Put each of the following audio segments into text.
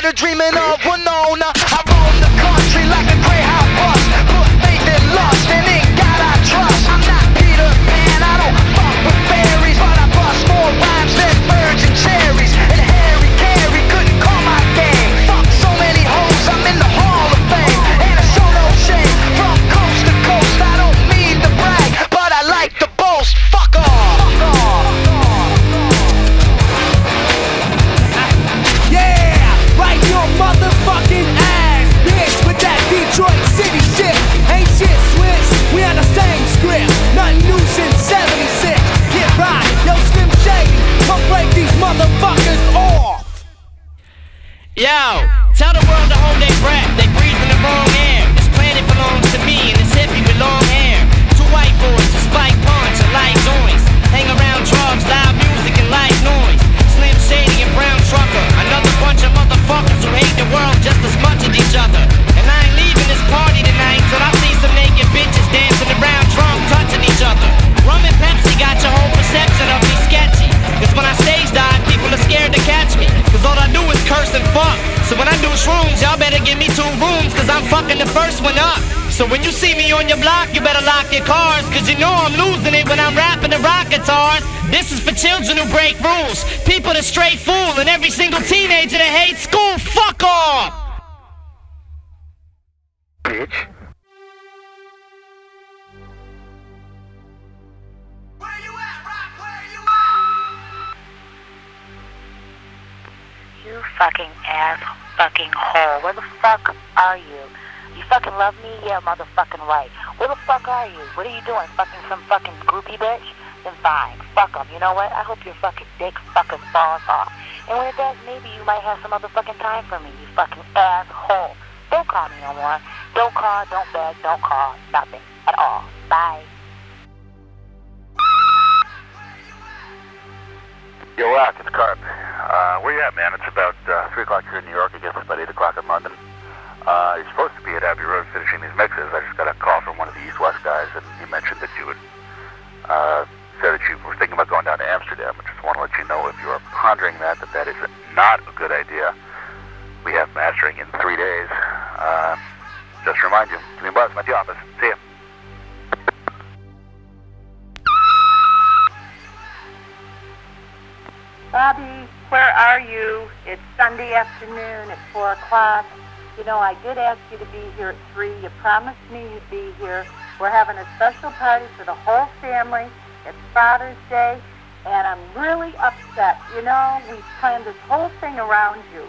tired of dreaming of unknown. Yo, tell the world to hold their breath. They breathe in the wrong air. This planet belongs to me and it's hippie with long hair. Two white boys, a spike punch, a light noise. Hang around drugs, loud music and light noise. Slim Shady and Brown Trucker. Another bunch of motherfuckers who hate the world just as much as each other. And I ain't leaving this party tonight till I see some naked bitches dancing around drunk, touching each other. Rum and Pepsi got your whole perception of me sketchy. Cause when I stage dive, people are scared to catch me. Cause all I do is curse and fuck. So when I do shrooms, y'all better give me two rooms. Cause I'm fucking the first one up. So when you see me on your block, you better lock your cars. Cause you know I'm losing it when I'm rapping the rock guitars. This is for children who break rules. People that straight fool. And every single teenager that hates school, fuck off! Bitch. Fucking ass fucking hole. Where the fuck are you? You fucking love me? Yeah, motherfucking right. Where the fuck are you? What are you doing? Fucking some fucking groupie bitch? Then fine. Fuck 'em. You know what? I hope your fucking dick fucking falls off. And when it does, maybe you might have some motherfucking time for me, you fucking asshole. Don't call me no more. Don't call, don't beg, don't call. Nothing. At all. Bye. Yo, Rock, it's Carp. Uh, where you at, man? It's about uh, 3 o'clock here in New York. I guess it's about 8 o'clock in London. Uh, you're supposed to be at Abbey Road finishing these mixes. I just got a call from one of the East-West guys, and he mentioned that you would uh, said that you were thinking about going down to Amsterdam. I just want to let you know if you are pondering that, that that is not a good idea. We have mastering in three days. Uh, just remind you, give me a buzz. I'm at the office. See ya. Bobby, you? It's Sunday afternoon at 4 o'clock. You know, I did ask you to be here at 3. You promised me you'd be here. We're having a special party for the whole family. It's Father's Day, and I'm really upset. You know, we planned this whole thing around you.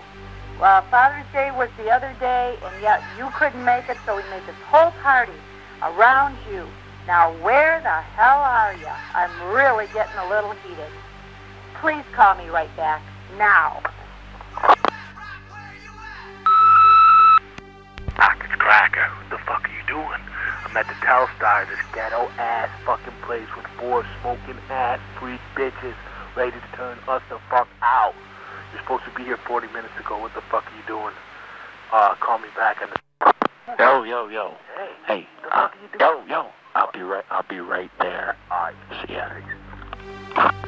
Well, Father's Day was the other day, and yet you couldn't make it, so we made this whole party around you. Now, where the hell are you? I'm really getting a little heated. Please call me right back. Now. Doc, it's Cracker. What the fuck are you doing? I'm at the Telstar, this ghetto ass fucking place with four smoking ass freak bitches ready to turn us the fuck out. You're supposed to be here 40 minutes ago. What the fuck are you doing? Uh, call me back in the. Yo, yo, yo. Hey, Hey, the uh, fuck are you doing? yo, yo. I'll be right. I'll be right there. Alright. See ya.